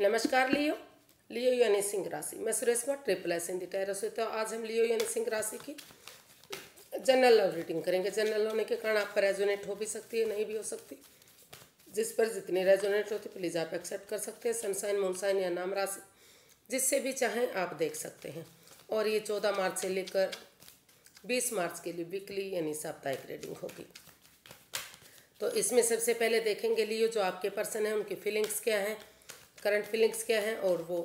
नमस्कार, लियो। लियो यानी सिंह राशि। मैं Suresh Kumar triple S Hindi tarots तो आज हम लियो यानी सिंह राशि की जनरल लव रीडिंग करेंगे। जनरल होने के कारण आप पर रेजोनेट हो भी सकती है, नहीं भी हो सकती। जिस पर जितनी रेजोनेट होती प्लीज़ आप एक्सेप्ट कर सकते हैं। सनसाइन मूनसाइन या नाम राशि, जिससे भी चाहें आप देख सकते हैं। और ये चौदह मार्च से लेकर बीस मार्च के लिए वीकली यानी साप्ताहिक रीडिंग होगी। तो इसमें सबसे पहले देखेंगे लियो, जो आपके पर्सन हैं, उनकी फीलिंग्स क्या हैं। करंट फीलिंग्स क्या हैं और वो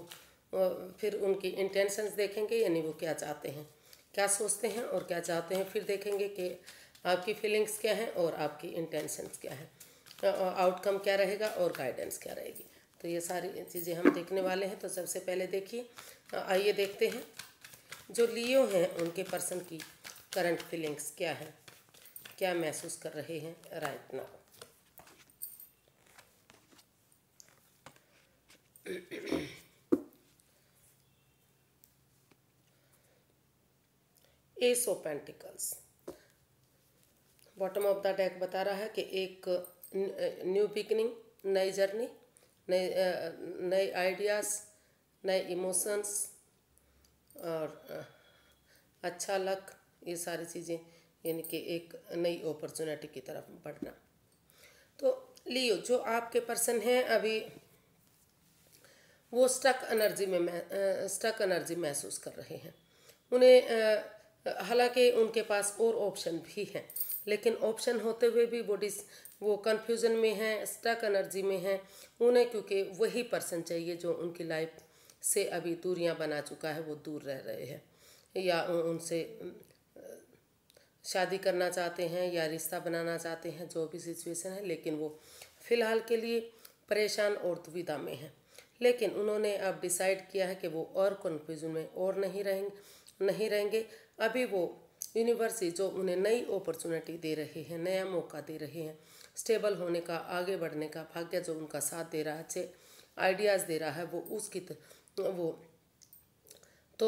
फिर उनकी इंटेंशंस देखेंगे यानी वो क्या चाहते हैं, क्या सोचते हैं और क्या चाहते हैं, फिर देखेंगे कि आपकी फीलिंग्स क्या हैं और आपकी इंटेंशंस क्या है। आउटकम क्या रहेगा और गाइडेंस क्या रहेगी। तो ये सारी चीज़ें हम देखने वाले हैं तो सबसे पहले देखिए आइए देखते हैं, जो लियो हैं, उनके पर्सन की करंट फीलिंग्स क्या है, क्या महसूस कर रहे हैं right now ace of pentacles bottom of the deck बता रहा है कि एक न्यू बिगनिंग नई जर्नी नए नए आइडियाज़ नए इमोशंस और अच्छा लक ये सारी चीज़ें, यानी कि एक नई अपॉर्चुनिटी की तरफ़ बढ़ना। तो लियो जो आपके पर्सन हैं, अभी वो स्टक एनर्जी में स्टक एनर्जी महसूस कर रहे हैं। उन्हें हालाँकि उनके पास और ऑप्शन भी हैं, लेकिन ऑप्शन होते हुए भी वो डिस वो कन्फ्यूज़न में हैं स्टक एनर्जी में हैं। उन्हें क्योंकि वही पर्सन चाहिए जो उनकी लाइफ से अभी दूरियाँ बना चुका है, वो दूर रह रहे हैं। या उनसे शादी करना चाहते हैं या रिश्ता बनाना चाहते हैं, जो भी सिचुएशन है, लेकिन वो फ़िलहाल के लिए परेशान और दुविधा में हैं। लेकिन उन्होंने अब डिसाइड किया है कि वो और कन्फ्यूज़न में और नहीं रहेंगे नहीं रहेंगे। अभी वो यूनिवर्सिटी जो उन्हें नई अपॉर्चुनिटी दे रहे हैं, नया मौका दे रहे हैं स्टेबल होने का, आगे बढ़ने का भाग्य जो उनका साथ दे रहा है अच्छे आइडियाज़ दे रहा है, वो उसकी वो तो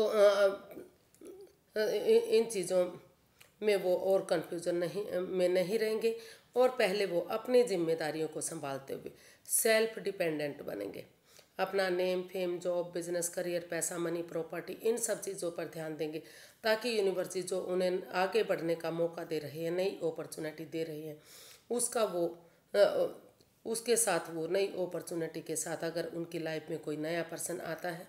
इन चीज़ों में वो और कन्फ्यूज़न नहीं, में नहीं रहेंगे और पहले वो अपनी जिम्मेदारियों को संभालते हुए सेल्फ डिपेंडेंट बनेंगे। अपना name fame job business career पैसा मनी प्रॉपर्टी इन सब चीज़ों पर ध्यान देंगे, ताकि यूनिवर्सिटी जो उन्हें आगे बढ़ने का मौका दे रही है, नई अपॉर्चुनिटी दे रही है, उसका वो उसके साथ वो नई अपॉर्चुनिटी के साथ अगर उनकी लाइफ में कोई नया पर्सन आता है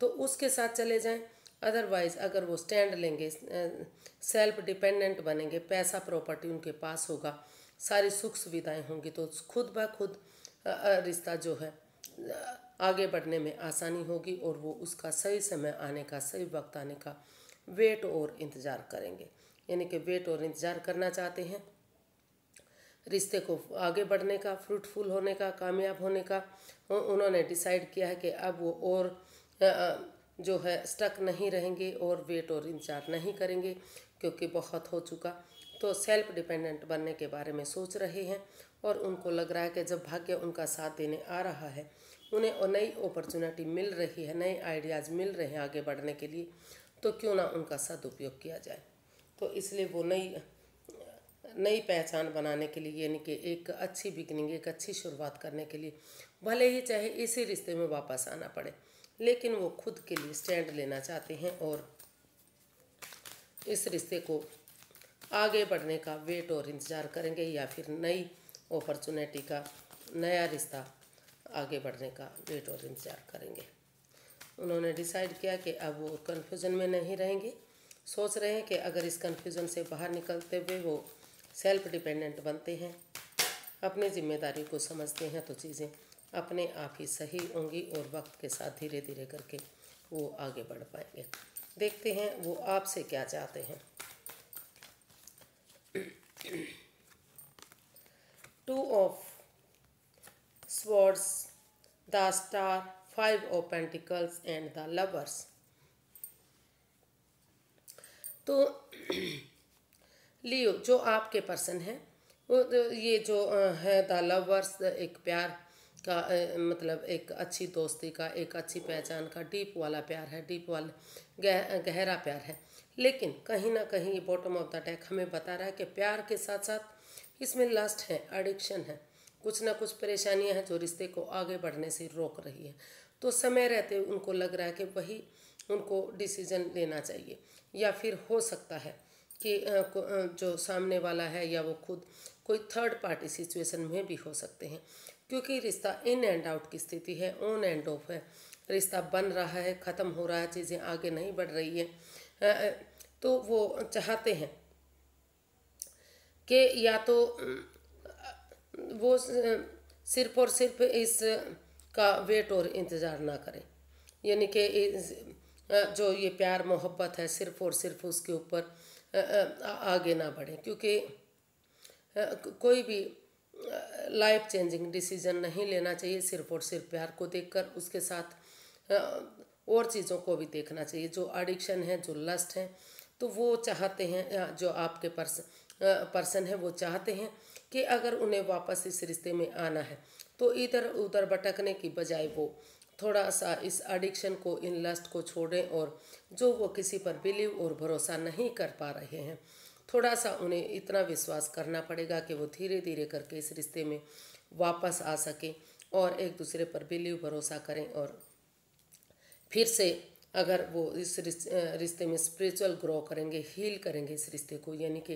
तो उसके साथ चले जाएँ। अदरवाइज़ अगर वो स्टैंड लेंगे सेल्फ डिपेंडेंट बनेंगे, पैसा प्रॉपर्टी उनके पास होगा, सारी सुख सुविधाएँ होंगी तो खुद ब खुद रिश्ता जो है आगे बढ़ने में आसानी होगी और वो उसका सही समय आने का, सही वक्त आने का वेट और इंतज़ार करेंगे। यानी कि वेट और इंतज़ार करना चाहते हैं। रिश्ते को आगे बढ़ने का फ्रूटफुल होने का, कामयाब होने का उन्होंने डिसाइड किया है कि अब वो और जो है स्टक नहीं रहेंगे और वेट और इंतज़ार नहीं करेंगे क्योंकि बहुत हो चुका। तो सेल्फ डिपेंडेंट बनने के बारे में सोच रहे हैं और उनको लग रहा है कि जब भाग्य उनका साथ देने आ रहा है उन्हें नई अपॉर्चुनिटी मिल रही है, नए आइडियाज़ मिल रहे हैं आगे बढ़ने के लिए तो क्यों ना उनका सदुपयोग किया जाए। तो इसलिए वो नई नई पहचान बनाने के लिए, यानी कि एक अच्छी बिगनिंग एक अच्छी शुरुआत करने के लिए, भले ही चाहे इसी रिश्ते में वापस आना पड़े, लेकिन वो खुद के लिए स्टैंड लेना चाहते हैं और इस रिश्ते को आगे बढ़ने का वेट और इंतज़ार करेंगे या फिर नई अपॉर्चुनिटी का नया रिश्ता आगे बढ़ने का वेट और इंतज़ार करेंगे। उन्होंने डिसाइड किया कि अब वो कन्फ्यूज़न में नहीं रहेंगे। सोच रहे हैं कि अगर इस कन्फ्यूज़न से बाहर निकलते हुए वो सेल्फ डिपेंडेंट बनते हैं, अपनी ज़िम्मेदारी को समझते हैं तो चीज़ें अपने आप ही सही होंगी और वक्त के साथ धीरे धीरे करके वो आगे बढ़ पाएँगे। देखते हैं वो आपसे क्या चाहते हैं। Two of swords the star five of pentacles and the lovers तो लियो जो आपके पर्सन है वो ये जो है द लवर्स एक प्यार का मतलब एक अच्छी दोस्ती का एक अच्छी पहचान का डीप वाला प्यार है डीप वाला गह, गहरा प्यार है। लेकिन कहीं ना कहीं ये बॉटम ऑफ़ द टैक हमें बता रहा है कि प्यार के साथ साथ इसमें लस्ट है एडिक्शन है। कुछ ना कुछ परेशानियाँ हैं जो रिश्ते को आगे बढ़ने से रोक रही है। तो समय रहते उनको लग रहा है कि वही उनको डिसीज़न लेना चाहिए। या फिर हो सकता है कि जो सामने वाला है या वो खुद कोई थर्ड पार्टी सिचुएशन में भी हो सकते हैं। क्योंकि रिश्ता इन एंड आउट की स्थिति है ऑन एंड ऑफ़ है। रिश्ता बन रहा है, ख़त्म हो रहा है, चीज़ें आगे नहीं बढ़ रही है। तो वो चाहते हैं कि या तो वो सिर्फ़ और सिर्फ़ इस का वेट और इंतज़ार ना करें। यानी कि जो ये प्यार, मोहब्बत है, सिर्फ़ और सिर्फ़ उसके ऊपर आगे ना बढ़े। क्योंकि कोई भी लाइफ चेंजिंग डिसीज़न नहीं लेना चाहिए, सिर्फ़ और सिर्फ़ प्यार को देखकर, उसके साथ और चीज़ों को भी देखना चाहिए। जो एडिक्शन है, जो लस्ट है तो वो चाहते हैं जो आपके पर्सन पर्सन है, वो चाहते हैं कि अगर उन्हें वापस इस रिश्ते में आना है तो इधर उधर भटकने की बजाय वो थोड़ा सा इस एडिक्शन को, इन लस्ट को छोड़ें और जो वो किसी पर बिलीव और भरोसा नहीं कर पा रहे हैं, थोड़ा सा उन्हें इतना विश्वास करना पड़ेगा कि वो धीरे धीरे करके इस रिश्ते में वापस आ सकें और एक दूसरे पर बिलीव भरोसा करें और फिर से अगर वो इस रिश्ते में स्पिरिचुअल ग्रो करेंगे हील करेंगे इस रिश्ते को, यानी कि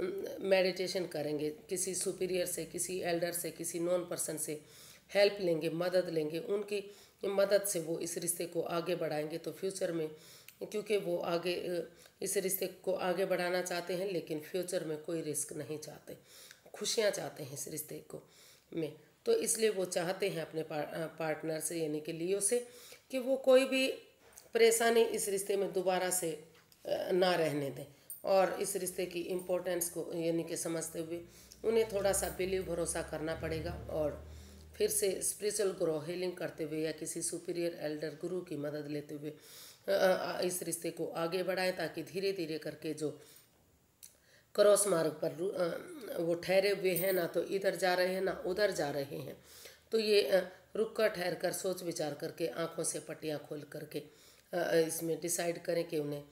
मेडिटेशन करेंगे, किसी सुपीरियर से, किसी एल्डर से, किसी नॉन पर्सन से हेल्प लेंगे, मदद लेंगे, उनकी मदद से वो इस रिश्ते को आगे बढ़ाएँगे। तो फ्यूचर में, क्योंकि वो आगे, इस रिश्ते को आगे बढ़ाना चाहते हैं, लेकिन फ्यूचर में कोई रिस्क नहीं चाहते, खुशियाँ चाहते हैं इस रिश्ते को में। तो इसलिए वो चाहते हैं अपने पार्टनर से, यानी कि लियो से, कि वो कोई भी परेशानी इस रिश्ते में दोबारा से ना रहने दें। और इस रिश्ते की इम्पोर्टेंस को, यानी कि समझते हुए उन्हें थोड़ा सा बिलीव भरोसा करना पड़ेगा और फिर से स्पिरिचुअल ग्रो हीलिंग करते हुए या किसी सुपीरियर एल्डर गुरु की मदद लेते हुए इस रिश्ते को आगे बढ़ाएँ ताकि धीरे धीरे करके जो क्रॉस मार्ग पर वो ठहरे हुए हैं, ना तो इधर जा रहे हैं, ना उधर जा रहे हैं। तो ये रुक कर ठहर कर सोच विचार करके आँखों से पट्टियाँ खोल करके इसमें डिसाइड करें कि उन्हें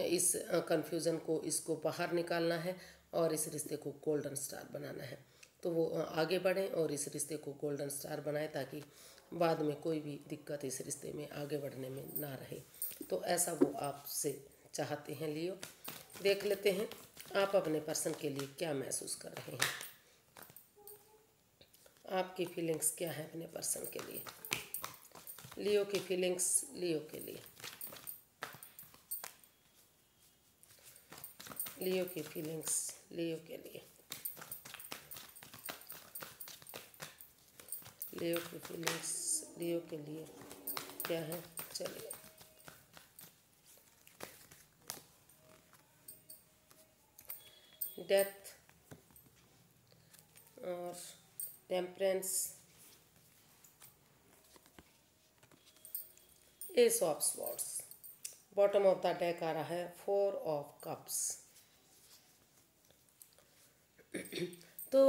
इस कंफ्यूजन को इसको बाहर निकालना है और इस रिश्ते को गोल्डन स्टार बनाना है। तो वो आगे बढ़ें और इस रिश्ते को गोल्डन स्टार बनाएँ ताकि बाद में कोई भी दिक्कत इस रिश्ते में आगे बढ़ने में ना रहे। तो ऐसा वो आपसे चाहते हैं, लियो। देख लेते हैं आप अपने पर्सन के लिए क्या महसूस कर रहे हैं। आपकी फीलिंग्स क्या है अपने पर्सन के लिए? लियो की फीलिंग्स लियो के लिए। लियो की फीलिंग्स लियो के लिए। लियो की फीलिंग्स लियो के लिए। क्या है? चलिए। डेथ और temperance ace of swords bottom of the deck आ रहा है फोर ऑफ़ कप्स तो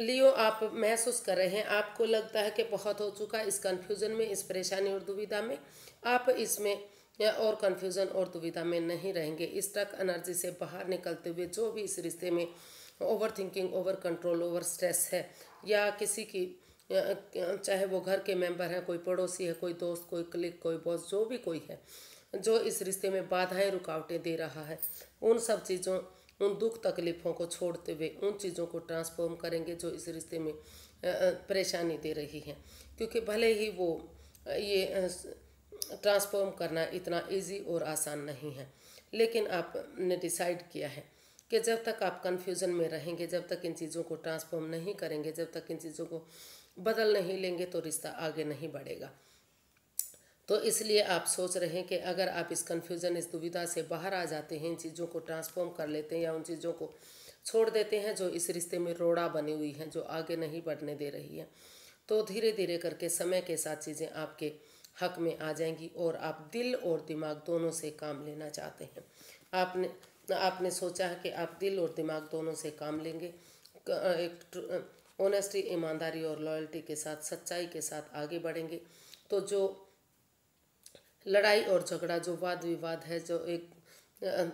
लियो, आप महसूस कर रहे हैं, आपको लगता है कि बहुत हो चुका इस कन्फ्यूज़न में, इस परेशानी और दुविधा में। आप इसमें या और कन्फ्यूज़न और दुविधा में नहीं रहेंगे। इस ट्रक एनर्जी से बाहर निकलते हुए जो भी इस रिश्ते में over thinking over control over stress है, या किसी की चाहे वो घर के मेंबर हैं, कोई पड़ोसी है, कोई दोस्त, कोई क्लिक कोई बॉस जो भी कोई है जो इस रिश्ते में बाधाएँ, रुकावटें दे रहा है। उन सब चीज़ों, उन दुख तकलीफ़ों को छोड़ते हुए, उन चीज़ों को ट्रांसफॉर्म करेंगे जो इस रिश्ते में परेशानी दे रही हैं। क्योंकि भले ही वो ये ट्रांसफॉर्म करना इतना इजी और आसान नहीं है, लेकिन आपने डिसाइड किया है कि जब तक आप कन्फ्यूज़न में रहेंगे, जब तक इन चीज़ों को ट्रांसफॉर्म नहीं करेंगे, जब तक इन चीज़ों को बदल नहीं लेंगे तो रिश्ता आगे नहीं बढ़ेगा। तो इसलिए आप सोच रहे हैं कि अगर आप इस कन्फ्यूज़न इस दुविधा से बाहर आ जाते हैं, इन चीज़ों को ट्रांसफॉर्म कर लेते हैं या उन चीज़ों को छोड़ देते हैं जो इस रिश्ते में रोड़ा बनी हुई हैं, जो आगे नहीं बढ़ने दे रही हैं तो धीरे धीरे करके समय के साथ चीज़ें आपके हक में आ जाएँगी और आप दिल और दिमाग दोनों से काम लेना चाहते हैं। आपने आपने सोचा है कि आप दिल और दिमाग दोनों से काम लेंगे। एक ऑनेस्टी ईमानदारी और लॉयल्टी के साथ, सच्चाई के साथ आगे बढ़ेंगे। तो जो लड़ाई और झगड़ा जो वाद विवाद है, जो एक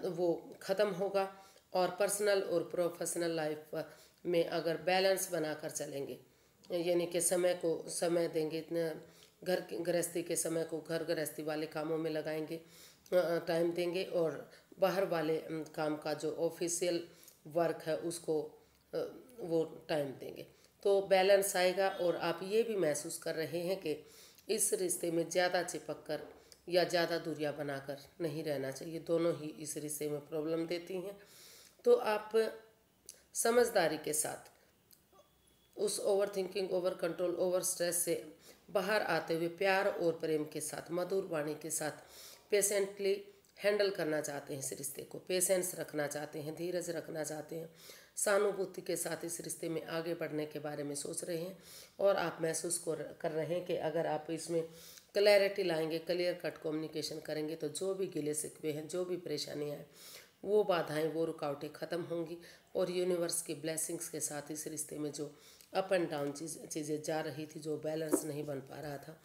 वो ख़त्म होगा और पर्सनल और प्रोफेशनल लाइफ में अगर बैलेंस बनाकर चलेंगे, यानी कि समय को, समय देंगे, इतना घर गृहस्थी के समय को घर गृहस्थी वाले कामों में लगाएँगे टाइम देंगे और बाहर वाले काम का जो ऑफिशियल वर्क है उसको वो टाइम देंगे। तो बैलेंस आएगा और आप ये भी महसूस कर रहे हैं कि इस रिश्ते में ज़्यादा चिपक कर या ज़्यादा दूरियाँ बनाकर नहीं रहना चाहिए। दोनों ही इस रिश्ते में प्रॉब्लम देती हैं। तो आप समझदारी के साथ उस over thinking over control over stress से बाहर आते हुए प्यार और प्रेम के साथ, मधुर वाणी के साथ पेशेंटली हैंडल करना चाहते हैं इस रिश्ते को। पेशेंस रखना चाहते हैं, धीरज रखना चाहते हैं। सहानुभूति के साथ इस रिश्ते में आगे बढ़ने के बारे में सोच रहे हैं और आप महसूस कर रहे हैं कि अगर आप इसमें क्लैरिटी लाएँगे क्लियर कट कम्युनिकेशन करेंगे तो जो भी गिले सिकवे हैं, जो भी परेशानियाँ हैं, वो बाधाएँ, वो रुकावटें ख़त्म होंगी और यूनिवर्स की ब्लेसिंग्स के साथ इस रिश्ते में जो अप एंड डाउन चीज़, चीज़ें जा रही थी, जो बैलेंस नहीं बन पा रहा था,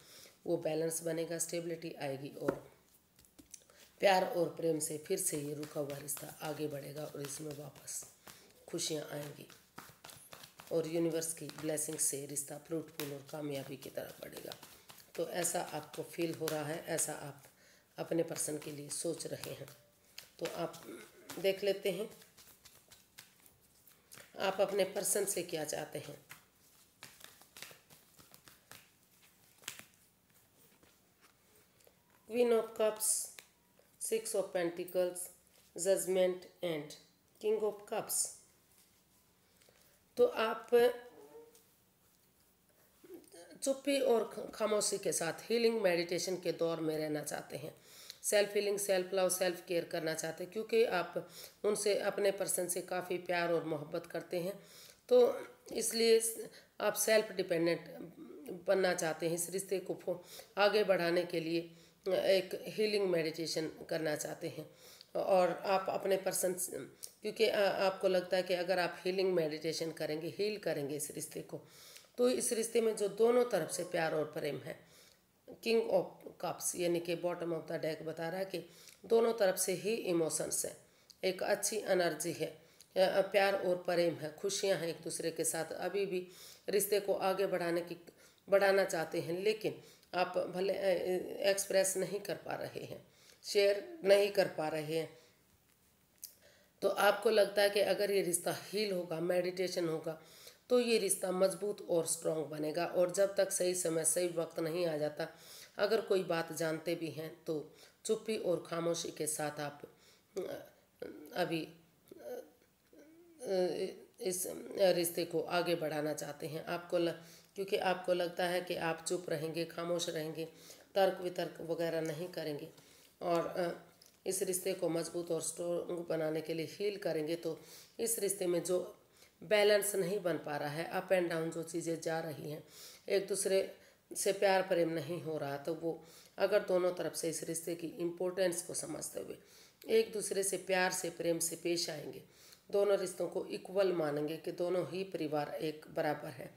वो बैलेंस बनेगा स्टेबिलिटी आएगी और प्यार और प्रेम से फिर से ये रुका हुआ रिश्ता आगे बढ़ेगा और इसमें वापस खुशियाँ आएँगी और यूनिवर्स की ब्लेसिंग से रिश्ता फ्रूटफुल और कामयाबी की तरफ़ बढ़ेगा। तो ऐसा आपको फील हो रहा है, ऐसा आप अपने पर्सन के लिए सोच रहे हैं। तो आप देख लेते हैं, आप अपने पर्सन से क्या चाहते हैं। Queen of cups six of pentacles judgement and king of cups तो आप चुप्पी और खामोशी के साथ हीलिंग मेडिटेशन के दौर में रहना चाहते हैं। Self healing self love self care करना चाहते हैं क्योंकि आप उनसे, अपने पर्सन से काफ़ी प्यार और मोहब्बत करते हैं। तो इसलिए आप सेल्फ डिपेंडेंट बनना चाहते हैं। इस रिश्ते को आगे बढ़ाने के लिए एक हीलिंग मेडिटेशन करना चाहते हैं। और आप अपने पर्सन क्योंकि आपको लगता है कि अगर आप हीलिंग मेडिटेशन करेंगे हील करेंगे इस रिश्ते को तो इस रिश्ते में जो दोनों तरफ़ से प्यार और प्रेम है। किंग ऑफ़ कप्स यानी कि बॉटम ऑफ़ द डेक बता रहा है कि दोनों तरफ़ से ही इमोशंस है। एक अच्छी एनर्जी है प्यार और प्रेम है, खुशियाँ हैं एक दूसरे के साथ। अभी भी रिश्ते को आगे बढ़ाने की, बढ़ाना चाहते हैं, लेकिन आप भले एक्सप्रेस नहीं कर पा रहे हैं शेयर नहीं कर पा रहे हैं। तो आपको लगता है कि अगर ये रिश्ता हील होगा मेडिटेशन होगा तो ये रिश्ता मज़बूत और स्ट्रांग बनेगा और जब तक सही समय सही वक्त नहीं आ जाता अगर कोई बात जानते भी हैं तो चुप्पी और खामोशी के साथ आप अभी इस रिश्ते को आगे बढ़ाना चाहते हैं। आपको लग, क्योंकि आपको लगता है कि आप चुप रहेंगे खामोश रहेंगे तर्क वितर्क वगैरह नहीं करेंगे और इस रिश्ते को मज़बूत और स्ट्रॉन्ग बनाने के लिए हील करेंगे तो इस रिश्ते में जो बैलेंस नहीं बन पा रहा है, अप एंड डाउन जो चीज़ें जा रही हैं, एक दूसरे से प्यार प्रेम नहीं हो रहा तो वो अगर दोनों तरफ़ से इस रिश्ते की इम्पोर्टेंस को समझते हुए एक दूसरे से प्यार से, प्रेम से पेश आएँगे, दोनों रिश्तों को इक्वल मानेंगे कि दोनों ही परिवार एक बराबर है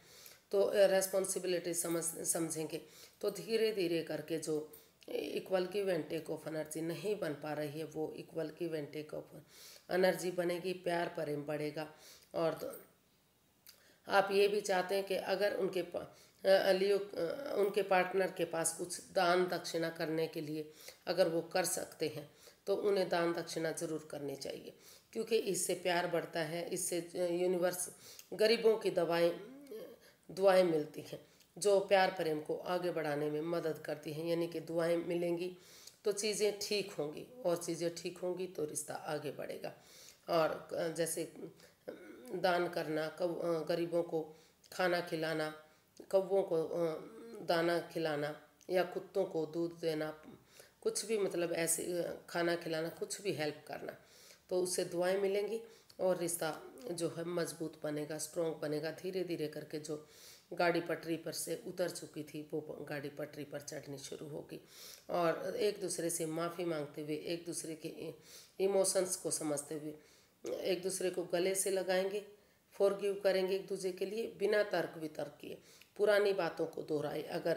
तो रेस्पॉन्सिबिलिटी समझ, समझेंगे तो धीरे धीरे करके जो इक्वल की एंड टेक ऑफ़ एनर्जी नहीं बन पा रही है, वो इक्वल की एंड टेक ऑफ़ एनर्जी बनेगी, प्यार प्रेम बढ़ेगा और तो आप ये भी चाहते हैं कि अगर उनके लियो उनके पार्टनर के पास कुछ दान दक्षिणा करने के लिए अगर वो कर सकते हैं तो उन्हें दान दक्षिणा ज़रूर करनी चाहिए। क्योंकि इससे प्यार बढ़ता है, इससे यूनिवर्स गरीबों की दवाएँ, दुआएँ मिलती हैं, जो प्यार प्रेम को आगे बढ़ाने में मदद करती हैं। यानी कि दुआएँ मिलेंगी तो चीज़ें ठीक होंगी और चीज़ें ठीक होंगी तो रिश्ता आगे बढ़ेगा। और जैसे दान करना कब गरीबों को खाना खिलाना, कौवों को दाना खिलाना या कुत्तों को दूध देना, कुछ भी मतलब ऐसे खाना खिलाना, कुछ भी हेल्प करना तो उससे दुआएँ मिलेंगी और रिश्ता जो है मज़बूत बनेगा स्ट्रॉन्ग बनेगा। धीरे धीरे करके जो गाड़ी पटरी पर से उतर चुकी थी, वो गाड़ी पटरी पर चढ़नी शुरू होगी और एक दूसरे से माफ़ी मांगते हुए, एक दूसरे के इमोशंस को समझते हुए एक दूसरे को गले से लगाएँगे फॉरगिव करेंगे एक दूसरे के लिए, बिना तर्क वितर्क किए। पुरानी बातों को दोहराए। अगर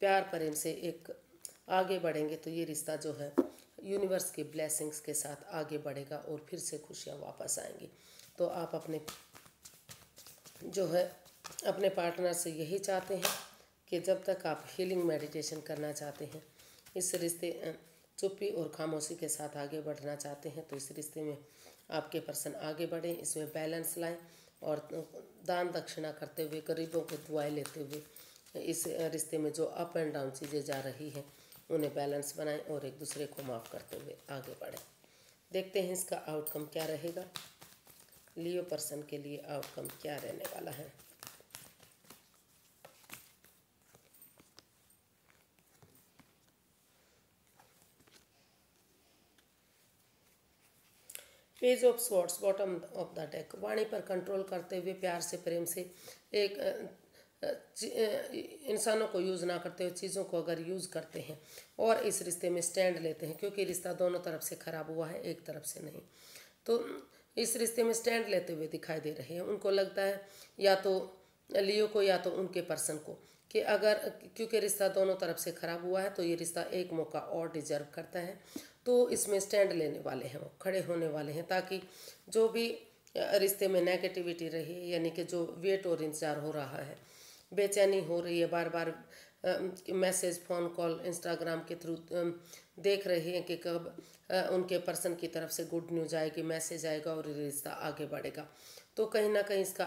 प्यार प्रेम से एक आगे बढ़ेंगे तो ये रिश्ता जो है यूनिवर्स की ब्लेसिंग्स के साथ आगे बढ़ेगा और फिर से खुशियाँ वापस आएँगी। तो आप अपने, जो है, अपने पार्टनर से यही चाहते हैं कि जब तक आप हीलिंग मेडिटेशन करना चाहते हैं, इस रिश्ते चुप्पी और खामोशी के साथ आगे बढ़ना चाहते हैं तो इस रिश्ते में आपके पर्सन आगे बढ़ें, इसमें बैलेंस लाएँ और दान दक्षिणा करते हुए, गरीबों को दुआएँ लेते हुए इस रिश्ते में जो अप एंड डाउन चीज़ें जा रही हैं, उन्हें बैलेंस बनाएँ और एक दूसरे को माफ़ करते हुए आगे बढ़ें। देखते हैं इसका आउटकम क्या रहेगा। लियो पर्सन के लिए आउटकम क्या रहने वाला है? Page of swords bottom of the deck वाणी पर कंट्रोल करते हुए प्यार से, प्रेम से, एक इंसानों को यूज़ ना करते हुए, चीज़ों को अगर यूज़ करते हैं और इस रिश्ते में स्टैंड लेते हैं, क्योंकि रिश्ता दोनों तरफ़ से ख़राब हुआ है, एक तरफ़ से नहीं। तो इस रिश्ते में स्टैंड लेते हुए दिखाई दे रहे हैं। उनको लगता है या तो लियो को या तो उनके पर्सन को। कि अगर, क्योंकि रिश्ता दोनों तरफ़ से ख़राब हुआ है तो ये रिश्ता एक मौका और डिजर्व करता है। तो इसमें स्टैंड लेने वाले हैं वो, खड़े होने वाले हैं, ताकि जो भी रिश्ते में नेगेटिविटी रही है यानी कि जो वेट और इंतज़ार हो रहा है, बेचैनी हो रही है बार बार मैसेज फ़ोन कॉल इंस्टाग्राम के थ्रू देख रहे हैं कि कब उनके पर्सन की तरफ़ से गुड न्यूज़ आएगी, मैसेज आएगा और रिश्ता आगे बढ़ेगा। तो कहीं ना कहीं इसका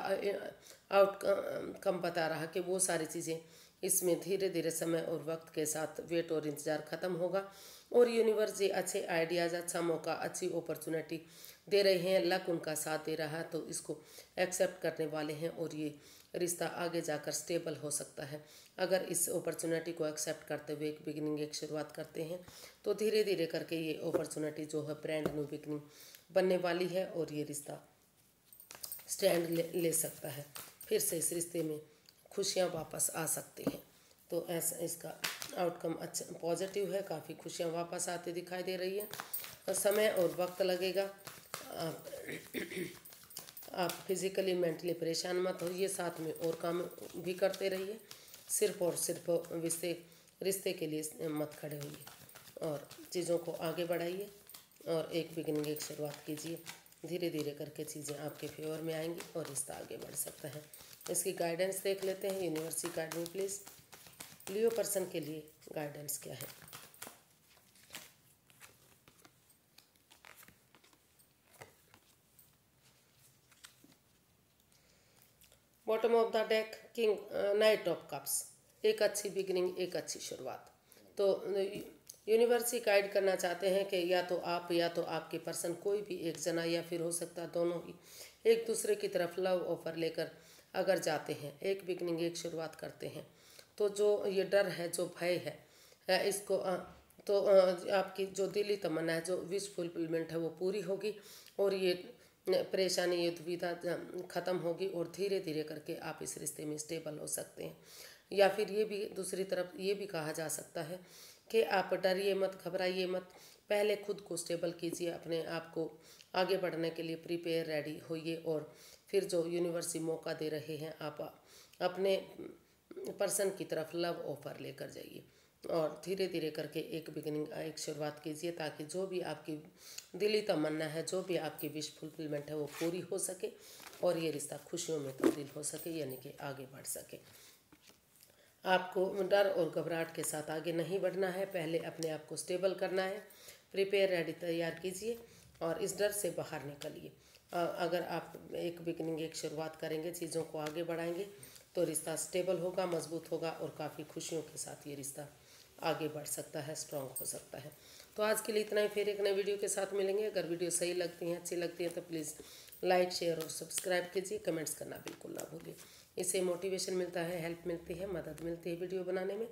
आउटकम बता रहा कि वो सारी चीज़ें इसमें धीरे धीरे समय और वक्त के साथ वेट और इंतज़ार ख़त्म होगा और यूनिवर्स ये अच्छे आइडियाज़ अच्छा मौका, अच्छी अपॉर्चुनिटी दे रहे हैं, लक उनका साथ दे रहा है तो इसको एक्सेप्ट करने वाले हैं और ये रिश्ता आगे जाकर स्टेबल हो सकता है। अगर इस अपॉर्चुनिटी को एक्सेप्ट करते हुए एक बिगनिंग एक शुरुआत करते हैं तो धीरे धीरे करके ये अपॉर्चुनिटी जो है ब्रांड न्यू बिगनिंग बनने वाली है और ये रिश्ता स्टैंड ले, ले सकता है। फिर से इस रिश्ते में खुशियाँ वापस आ सकती हैं। तो ऐसा इसका आउटकम अच्छा पॉजिटिव है काफ़ी खुशियाँ वापस आती दिखाई दे रही है। और समय और वक्त लगेगा। आप आप फिज़िकली मेंटली परेशान मत होइए साथ में और काम भी करते रहिए। सिर्फ़ और सिर्फ़ रिश्ते रिश्ते के लिए मत खड़े होइए और चीज़ों को आगे बढ़ाइए और एक बिगनिंग एक शुरुआत कीजिए। धीरे धीरे करके चीज़ें आपके फेवर में आएँगी और रिश्ता आगे बढ़ सकता है। इसकी गाइडेंस देख लेते हैं। University guide please Leo person के लिए गाइडेंस क्या है? Bottom of the deck king knight of cups एक अच्छी बिगनिंग एक अच्छी शुरुआत। तो यूनिवर्स ही गाइड करना चाहते हैं कि या तो आप या तो आपके पर्सन कोई भी एक जना या फिर हो सकता दोनों ही। एक दूसरे की तरफ़ लव ऑफ़र लेकर अगर जाते हैं, एक बिगनिंग एक शुरुआत करते हैं तो जो ये डर है, जो भय है इसको तो आपकी जो दिली तमन्ना है, जो विश फुलफिलमेंट है, वो पूरी होगी। और ये परेशानी ये दुविधा ख़त्म होगी और धीरे धीरे करके आप इस रिश्ते में स्टेबल हो सकते हैं। या फिर ये भी, दूसरी तरफ़ ये भी कहा जा सकता है कि आप डरिए मत, घबराइए मत। पहले खुद को स्टेबल कीजिए, अपने आप को आगे बढ़ने के लिए प्रिपेयर रेडी होइए और फिर जो यूनिवर्सिटी मौका दे रहे हैं, आप अपने पर्सन की तरफ़ लव ऑफ़र लेकर जाइए। और धीरे धीरे करके एक बिगनिंग एक शुरुआत कीजिए ताकि जो भी आपकी दिली तमन्ना है, जो भी आपकी विश फुलफिलमेंट है वो पूरी हो सके और ये रिश्ता खुशियों में तब्दील हो सके, यानी कि आगे बढ़ सके। आपको डर और घबराहट के साथ आगे नहीं बढ़ना है, पहले अपने आप को स्टेबल करना है। प्रिपेयर रेडी तैयार कीजिए और इस डर से बाहर निकलिए। अगर आप एक बिगनिंग एक शुरुआत करेंगे, चीज़ों को आगे बढ़ाएँगे तो रिश्ता स्टेबल होगा, मज़बूत होगा और काफ़ी खुशियों के साथ ये रिश्ता आगे बढ़ सकता है स्ट्रांग हो सकता है। तो आज के लिए इतना ही। फिर एक नए वीडियो के साथ मिलेंगे। अगर वीडियो सही लगती हैं, अच्छी लगती है तो प्लीज़ लाइक शेयर और सब्सक्राइब कीजिए। कमेंट्स करना बिल्कुल ना भूलिए। इससे मोटिवेशन मिलता है हेल्प मिलती है, मदद मिलती है वीडियो बनाने में।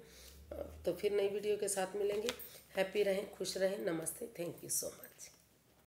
तो फिर नई वीडियो के साथ मिलेंगे। हैप्पी रहें, खुश रहें। नमस्ते। Thank you so much